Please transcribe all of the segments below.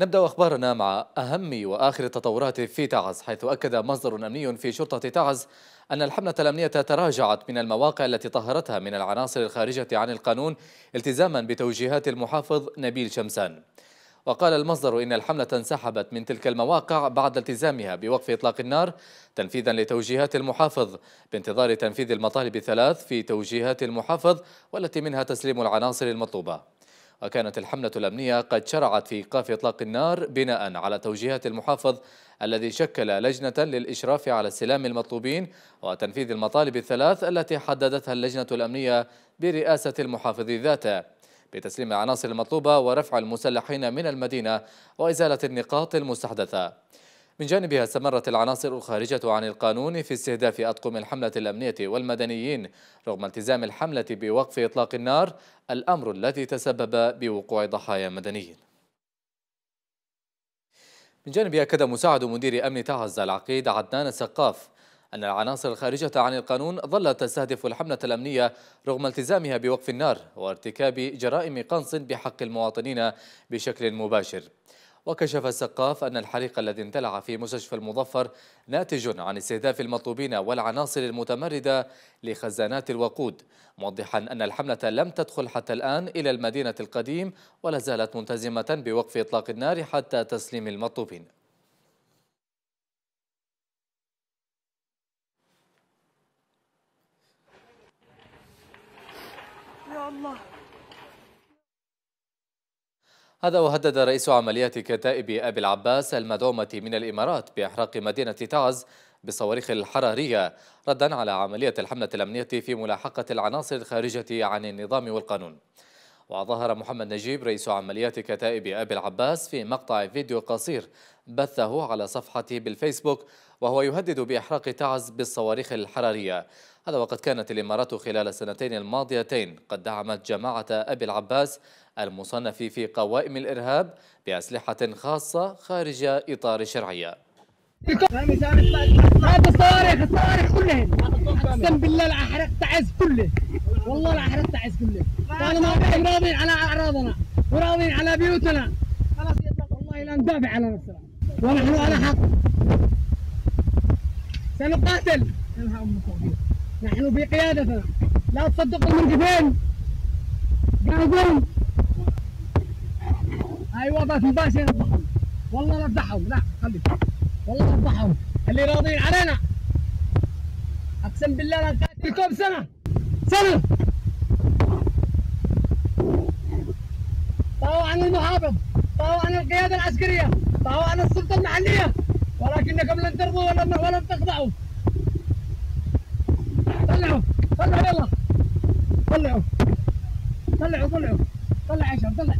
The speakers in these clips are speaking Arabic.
نبدأ أخبارنا مع أهم وآخر التطورات في تعز حيث أكد مصدر أمني في شرطة تعز أن الحملة الأمنية تراجعت من المواقع التي طهرتها من العناصر الخارجة عن القانون التزاما بتوجيهات المحافظ نبيل شمسان. وقال المصدر إن الحملة انسحبت من تلك المواقع بعد التزامها بوقف إطلاق النار تنفيذا لتوجيهات المحافظ بانتظار تنفيذ المطالب الثلاث في توجيهات المحافظ والتي منها تسليم العناصر المطلوبة. وكانت الحملة الأمنية قد شرعت في إيقاف إطلاق النار بناء على توجيهات المحافظ الذي شكل لجنة للإشراف على استلام المطلوبين وتنفيذ المطالب الثلاث التي حددتها اللجنة الأمنية برئاسة المحافظ ذاته بتسليم العناصر المطلوبة ورفع المسلحين من المدينة وإزالة النقاط المستحدثة. من جانبها استمرت العناصر الخارجة عن القانون في استهداف أطقم الحملة الأمنية والمدنيين. رغم التزام الحملة بوقف إطلاق النار الأمر الذي تسبب بوقوع ضحايا مدنيين. من جانب أكد مساعد مدير أمن تعز العقيد عدنان السقاف أن العناصر الخارجة عن القانون ظلت تستهدف الحملة الأمنية رغم التزامها بوقف النار وارتكاب جرائم قنص بحق المواطنين بشكل مباشر. وكشف السقاف أن الحريق الذي اندلع في مستشفى المظفر ناتج عن استهداف المطلوبين والعناصر المتمردة لخزانات الوقود موضحا أن الحملة لم تدخل حتى الآن إلى المدينة القديم ولا زالت ملتزمة بوقف إطلاق النار حتى تسليم المطلوبين. يا الله. هذا وهدد رئيس عمليات كتائب أبي العباس المدعومة من الإمارات بإحراق مدينة تعز بالصواريخ الحرارية ردا على عملية الحملة الأمنية في ملاحقة العناصر الخارجة عن النظام والقانون. وظهر محمد نجيب رئيس عمليات كتائب أبي العباس في مقطع فيديو قصير بثه على صفحته بالفيسبوك وهو يهدد بإحراق تعز بالصواريخ الحرارية. هذا وقد كانت الإمارات خلال السنتين الماضيتين قد دعمت جماعة أبي العباس المصنف في قوائم الإرهاب بأسلحة خاصة خارج إطار الشرعية هذا الصواريخ الصواريخ كلهن اقسم بالله لا احرق تعز كله والله لا احرق تعز كله قالوا ما راضين على اعراضنا وراضين على بيوتنا خلاص والله لا ندافع على نفسنا ونحن على حق سنقاتل نحن بقيادتنا لا تصدقوا المنجفين قاعدون هاي وضعت مباشرة والله لا تفضحهم لا خلي. والله لا تفضحهم اللي راضين علينا. أقسم بالله لا نقاتلكم سنة. سنة. طاوع عن المحافظ طاوع عن القيادة العسكرية. طاوع عن السلطة المحلية. ولكنكم لن ترضوا ولن, ولن تخضعوا. طلعوا. طلعوا يلا. طلعوا. طلعوا طلعوا. طلع يا شباب طلع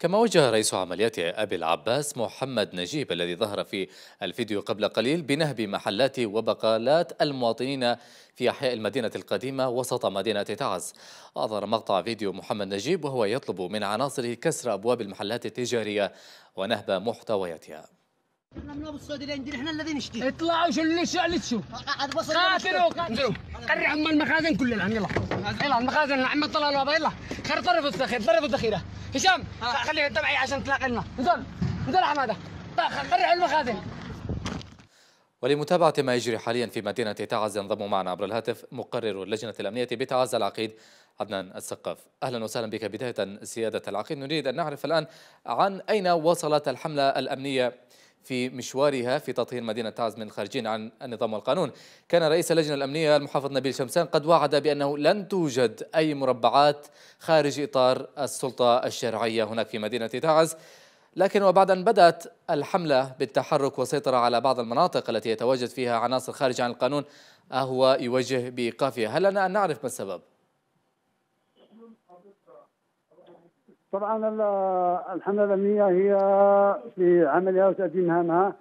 كما وجه رئيس عمليات أبي العباس محمد نجيب الذي ظهر في الفيديو قبل قليل بنهب محلات وبقالات المواطنين في أحياء المدينة القديمة وسط مدينة تعز أظهر مقطع فيديو محمد نجيب وهو يطلب من عناصره كسر أبواب المحلات التجارية ونهب محتوياتها إحنا من ابو السعوديه إحنا الذين نشتري اطلعوا شو اللي شو قاتلوا قاتلوا قرعوا المخازن كلنا يلا. يلا المخازن عم طلع الوضع يلا. خير طرف الذخيره طرف الذخيرة. هشام خليه تبعي عشان تلاقي لنا. نزل نزل حماده قرعوا المخازن. ولمتابعة ما يجري حاليا في مدينة تعز ينضم معنا عبر الهاتف مقرر اللجنة الأمنية بتعز العقيد عدنان السقاف أهلا وسهلا بك. بداية سيادة العقيد نريد أن نعرف الآن عن أين وصلت الحملة الأمنية في مشوارها في تطهير مدينة تعز من الخارجين عن النظام والقانون. كان رئيس اللجنة الأمنية المحافظ نبيل شمسان قد وعد بأنه لن توجد أي مربعات خارج إطار السلطة الشرعية هناك في مدينة تعز لكن وبعد أن بدأت الحملة بالتحرك والسيطرة على بعض المناطق التي يتواجد فيها عناصر خارج عن القانون هو يوجه بإيقافها هل لنا أن نعرف ما السبب؟ طبعا الحمله الامنيه هي في عملها وتاتي مهامها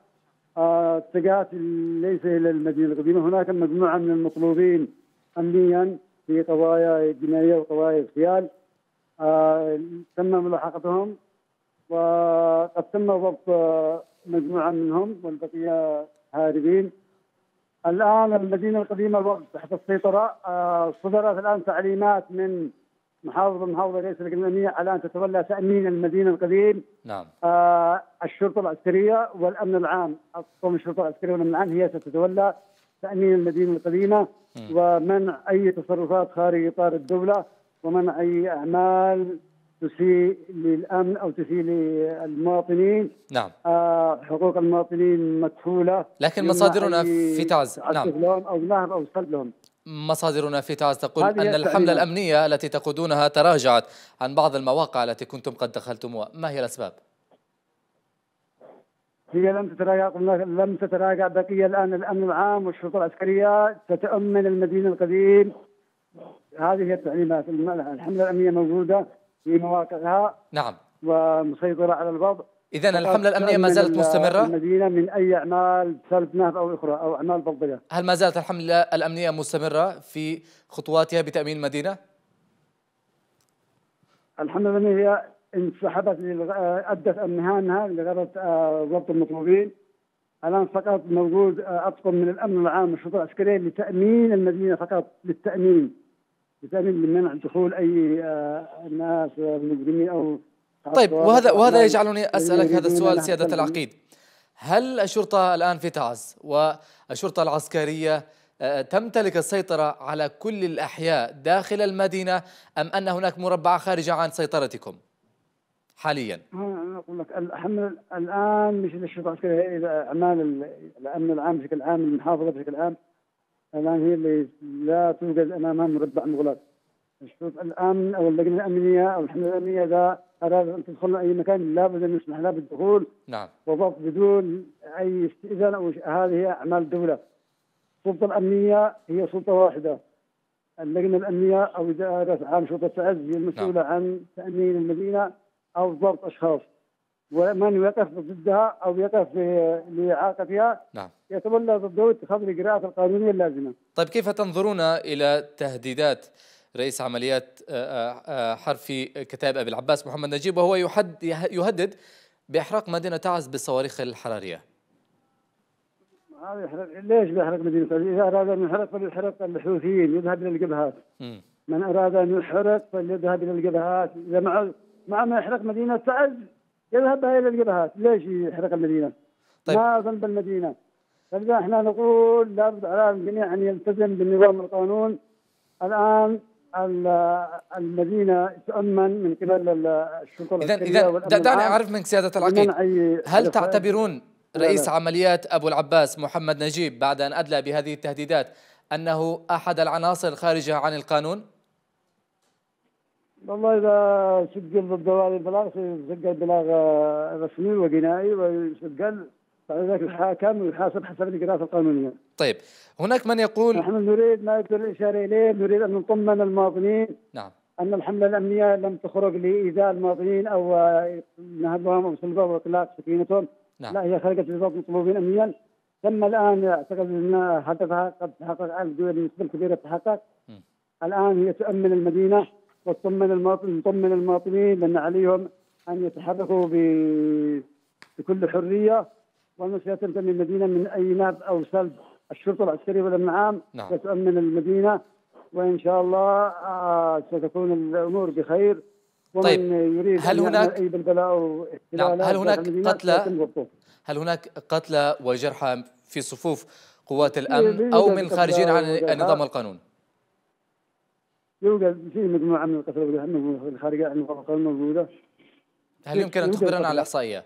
اتجهت ليس إلى المدينة القديمة. هناك مجموعة من المطلوبين امنيا في قضايا جنائيه وقضايا اغتيال. آه، تم ملاحقتهم وقد تم ضبط مجموعة منهم والبقية هاربين. الآن المدينة القديمة الوقت تحت السيطرة. آه، صدرت الآن تعليمات من محافظ المحافظة رئيس الأمنية على أن تتولى تأمين المدينة القديم. نعم. آه الشرطة العسكرية والأمن العام. قوم الشرطة العسكرية والأمن العام هي ستتولى تأمين المدينة القديمة ومنع أي تصرفات خارج إطار الدولة ومنع أي أعمال تسيء للأمن أو تسيء للمواطنين. نعم. آه حقوق المواطنين مكفوله لكن مصادرنا في تعز نعم. أو نهب أو سلب لهم. مصادرنا في تعز تقول أن الحملة الأمنية التي تقودونها تراجعت عن بعض المواقع التي كنتم قد دخلتموها، ما هي الأسباب؟ هي لم تتراجع لم تتراجع بقي الآن الأمن العام والشرطة العسكرية تتامن المدينة القديم. هذه هي التعليمات. الحملة الأمنية موجودة في مواقعها نعم. ومسيطرة على الوضع. إذا الحملة الأمنية ما زالت مستمرة؟ المدينة من أي أعمال سلب نهب أو أخرى أو أعمال بلطجة هل ما زالت الحملة الأمنية مستمرة في خطواتها بتأمين المدينة؟ الحملة الأمنية هي انسحبت أدت مهامها لغرض آه، ضبط المطلوبين الآن فقط موجود آه، أطقم من الأمن العام والشرطة العسكرية لتأمين المدينة فقط للتأمين بسبب منع دخول أي آه، ناس مجرمين أو طيب وهذا وهذا يجعلني أسألك هذا السؤال سيادة العقيد. هل الشرطة الآن في تعز والشرطة العسكرية آه، تمتلك السيطرة على كل الأحياء داخل المدينة أم أن هناك مربع خارجة عن سيطرتكم حاليا؟ أقول لك الآن مش للشرطه العسكرية أعمال الأمن العام بشكل عام المحافظة بشكل عام الآن هي اللي لا توجد أمامها مربع مغلق. الشروط الأمن أو اللجنة الأمنية أو الحملة الأمنية إذا اراد أن تدخل أي مكان لابد ان يسمح لها بالدخول نعم. وضبط بدون أي استئذان أو هذه هي أعمال الدولة. السلطه الأمنية هي سلطة واحدة. اللجنة الأمنية أو إدارة عام شرطة تعز هي المسؤولة نعم. عن تأمين المدينة أو ضبط أشخاص. ومن يقف ضدها أو يقف لإعاقتها نعم. يتولى ضده اتخاذ الاجراءات القانونية اللازمة. طيب كيف تنظرون إلى تهديدات رئيس عمليات آه، آه، آه، حرفي كتاب أبي العباس محمد نجيب وهو يحد يهدد بإحراق مدينة تعز بالصواريخ يحرق ليش بيحرق مدينة تعز؟ إذا أراد أن يحرق فليحرق الحوثيين يذهب إلى الجبهات. من أراد أن يحرق فليذهب إلى الجبهات، إذا مع مع ما يحرق مدينة تعز يذهب إلى الجبهات، ليش يحرق المدينة؟ طيب. ما ذنب المدينة؟ فلذا إحنا نقول لابد على الجميع ان يلتزم بالنظام القانون الآن المدينة تؤمن من قبل الشرطة اذا اذا دعني أعرف منك سيادة العقيد هل تعتبرون رئيس لا لا. عمليات أبو العباس محمد نجيب بعد أن أدلى بهذه التهديدات أنه أحد العناصر الخارجة عن القانون؟ والله إذا سجل ضد البلاغ سجل بلاغ رسمي وجنائي وسجل بعد ذلك الحاكم ويحاسب حسب الإجراءات القانونية. طيب هناك من يقول نحن نريد ما يقدر الإشارة إليه نريد أن نطمن المواطنين. نعم. أن الحملة الأمنية لم تخرج لإيذاء المواطنين أو نهبهم أو سلبهم واطلاق سكينتهم. نعم. لا هي خرجت لضبط مطلوبين امنيا. تم الآن اعتقد أن هدفها قد تحقق على النسبة الكبيرة تحقق. الآن هي تؤمن المدينة وتطمن المواطن تطمن المواطنين لأن عليهم أن يتحركوا بكل حرية. والمسيرة تنتمي المدينة من أي ناب أو سلب الشرطة العسكرية والأمن العام نعم. وتؤمن المدينة وإن شاء الله آه ستكون الأمور بخير ومن طيب يريد هل هناك أي بلبلة أو نعم هل هناك قتلى هل هناك قتلى وجرحى في صفوف قوات الأمن أو من خارجين عن نظام القانون؟ يوجد في مجموعة من القتلى الخارجين عن نظام القانون موجودة هل يمكن أن تخبرنا عن الإحصائية؟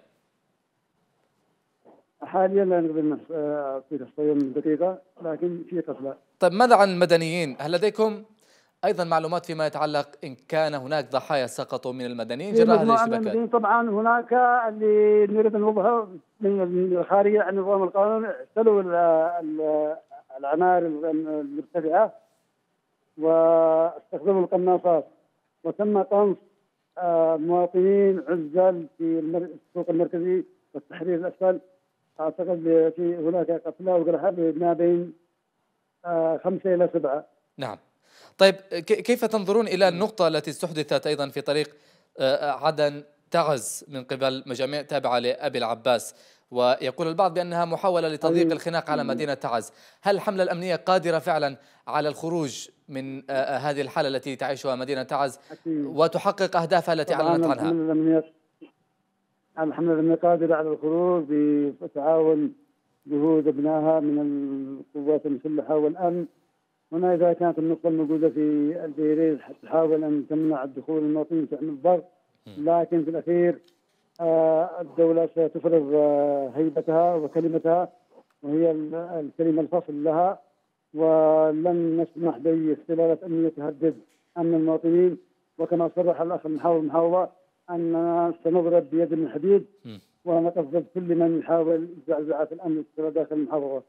حاليا لا نقدر نعطي احصائيه من دقيقة لكن في قتلى. طيب ماذا عن المدنيين؟ هل لديكم أيضا معلومات فيما يتعلق إن كان هناك ضحايا سقطوا من المدنيين جراء هذه الاشتباكات؟ طبعا هناك اللي نريد نوضحه من الخارجيه عن نظام القانون احتلوا العماير المرتفعة واستخدموا القناصات وتم قنص آه، مواطنين عزل في السوق المركزي والتحرير الأسفل أعتقد في هناك قتلى وجرحى ما بين آه، خمسة إلى سبعة. نعم. طيب كيف تنظرون إلى النقطة التي استحدثت أيضا في طريق آه، عدن تعز من قبل مجاميع تابعة لأبي العباس؟ ويقول البعض بأنها محاولة لتضييق الخناق على مدينة تعز هل الحملة الأمنية قادرة فعلا على الخروج من هذه الحالة التي تعيشها مدينة تعز وتحقق أهدافها التي أعلنت عنها؟ الحملة الأمنية قادرة على الخروج بتعاون جهود ابنائها من القوات المسلحة والأمن. هنا إذا كانت النقطة الموجودة في البيريز تحاول أن تمنع الدخول المواطنين تعمل ضغط لكن في الأخير آه، الدولة ستفرض آه، هيبتها وكلمتها وهي الكلمة الفصل لها. ولن نسمح بأي اختلالات أمنية تهدد أمن المواطنين. وكما صرح الأخ المحاور المحاورة أننا سنضرب بيد من حديد ونقف ضد كل من يحاول زعزعة الأمن داخل المحافظة.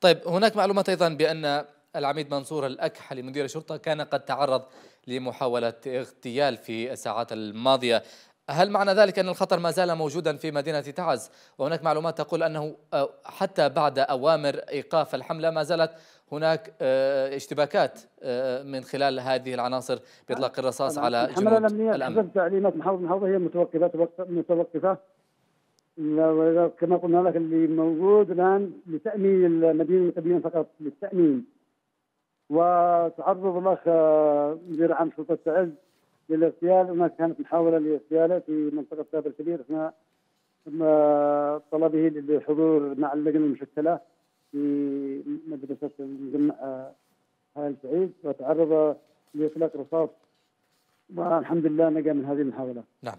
طيب هناك معلومات أيضا بأن العميد منصور الأكحلي مدير الشرطة كان قد تعرض لمحاولة اغتيال في الساعات الماضية. هل معنى ذلك أن الخطر ما زال موجودا في مدينة تعز؟ وهناك معلومات تقول أنه آه، حتى بعد أوامر إيقاف الحملة ما زالت هناك آه، اشتباكات آه، من خلال هذه العناصر بإطلاق الرصاص على جنود الأمنية الأمن. تعليمات محافظة هي متوقفة متوقفة. كما قلنا لك اللي موجود الآن لتأمين المدينة القديمة فقط للتأمين. وتعرض الأخ مدير عام شرطة تعز للاغتيال. هناك كانت محاولة لاغتياله في منطقة باب الكبير أثناء طلبه للحضور مع اللجنة المشكلة. في مدرسة المجمع آل سعيد وتعرض لإطلاق رصاص والحمد لله نجا من هذه المحاوله. نعم.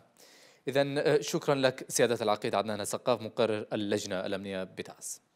اذا شكرا لك سيادة العقيد عدنان السقاف مقرر اللجنة الأمنية بتعز.